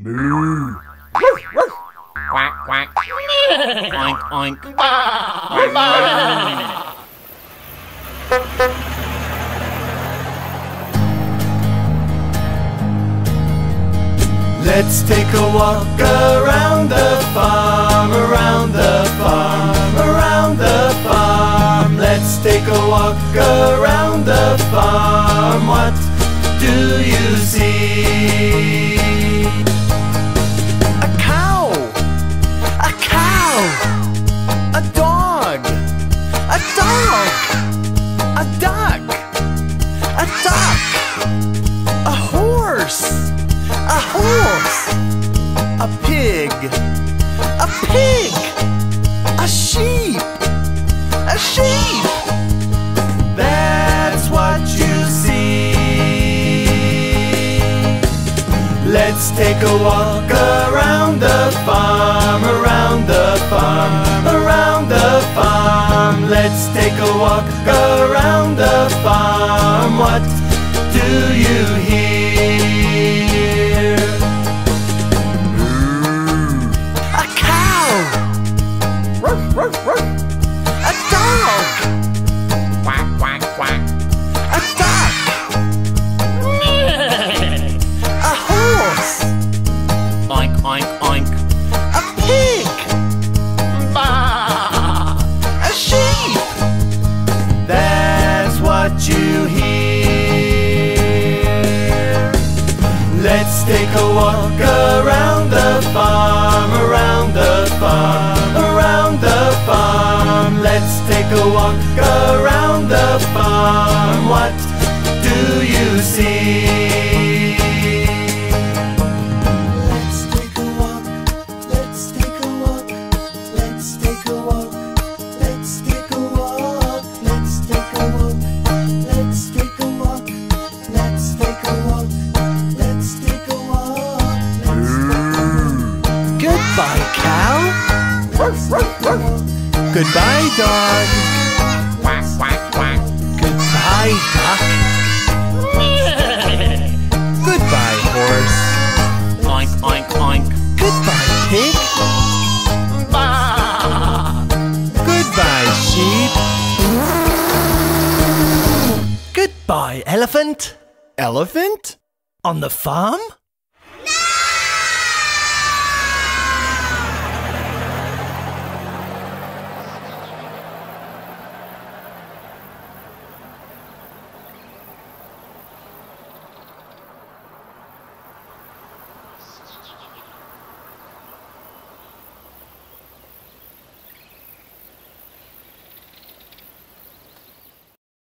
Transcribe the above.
Moo. Quack, quack. oink, oink. Let's take a walk around the farm, around the farm, around the farm. Let's take a walk around the farm. What do you see? A duck! A duck! A horse! A horse! A pig! A pig! A sheep! A sheep! That's what you see. Let's take a walk around the farm, around the farm. Take a walk around the farm. What do you hear? Take a walk around the farm. What do you see? Let's take a walk. Let's take a walk. Let's take a walk. Let's take a walk. Let's take a walk. Let's take a walk. Let's take a walk. Let's take a walk. Goodbye, cow! Goodbye, dog! Quack, quack, quack. Goodbye, duck! Goodbye, horse! Oink, oink, oink. Goodbye, pig! Bah! Goodbye, sheep! Goodbye, elephant! Elephant? On the farm?